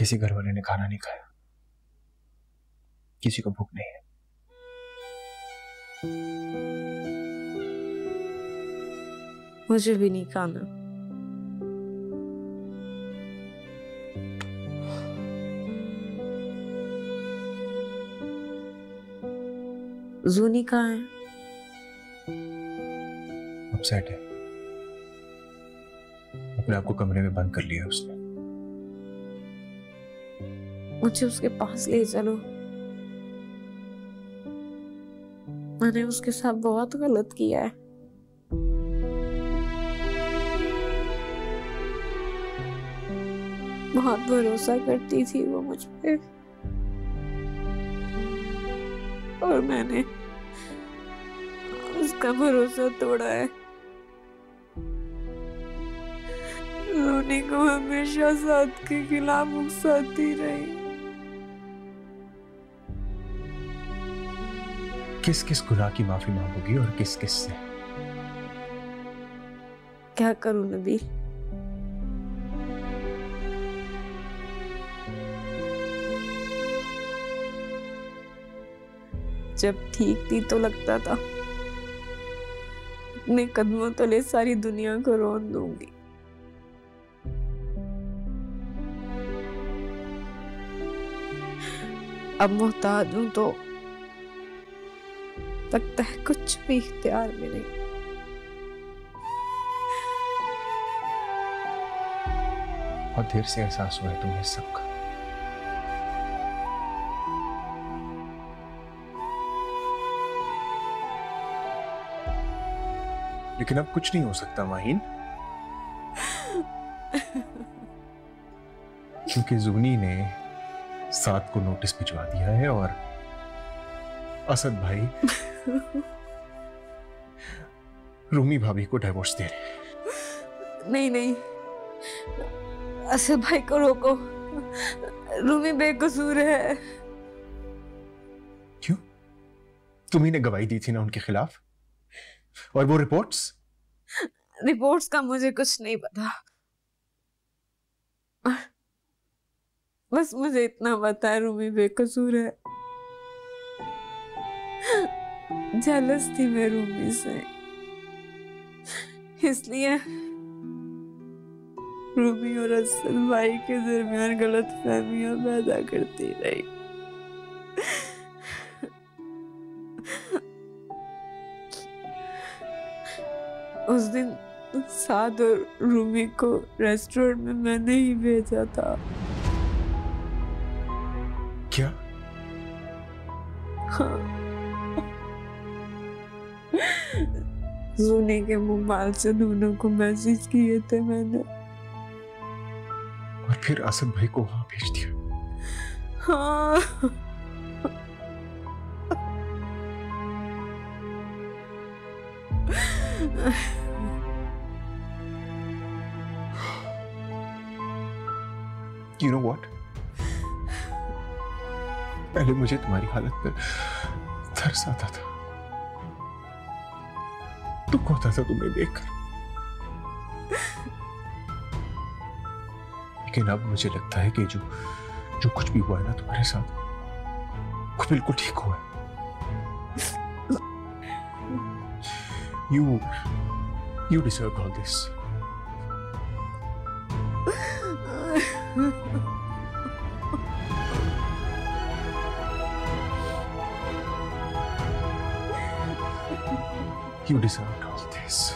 किसी घर वाले ने खाना नहीं खाया। किसी को भूख नहीं है। मुझे भी नहीं खाना। जूनी कहाँ है? अपसेट है। अपने आप को कमरे में बंद कर लिया उसने। मुझे उसके पास ले चलो। मैंने उसके साथ बहुत गलत किया है। बहुत भरोसा करती थी वो मुझ पे। और मैंने उसका भरोसा तोड़ा है। रोनी को हमेशा साथ के खिलाफ उकसाती रही। किस किस गुनाह की माफ़ी मांगोगी और किस किस से? क्या करूँ नबी? जब ठीक थी तो लगता था, अपने कदमों तले सारी दुनिया को रोन दूँगी। अब मोहताज हूँ तो लगता है कुछ भी इख्तियार में नहीं बहुत देर से एहसास हुआ है तुम्हें सबका लेकिन अब कुछ नहीं हो सकता, माहिन। क्योंकि जूनी ने सात को नोटिस भिजवा दिया है और असद भाई रूमी भाभी को डाइवोर्स दे रहे नहीं नहीं। असद भाई को रोको। रूमी बेकसूर है। क्यों? तुम्ही ने गवाही दी थी ना उनके खिलाफ? और वो रिपोर्ट्स रिपोर्ट्स का मुझे कुछ नहीं पता। बस मुझे इतना पता है रूमी बेकसूर है। जेलस थी मैं रूमी से। इसलिए रूमी और असल भाई के दरमियान गलत फहमियाँ पैदा करती रही। उस दिन साद और रूमी को रेस्टोरेंट में मैंने ही भेजा था। क्या? हाँ। जूनी के मोबाइल से दोनों को मैसेज किए थे मैंने। और फिर असद भाई को वहाँ भेज दिया। हाँ। यू नो व्हाट पहले मुझे तुम्हारी हालत पर तरस आता था। दुख होता था तुम्हें देखकर? लेकिन अब मुझे लगता है कि जो जो कुछ भी हुआ है ना तुम्हारे साथ, वो बिल्कुल ठीक हुआ है। You you deserve all this You deserve all this.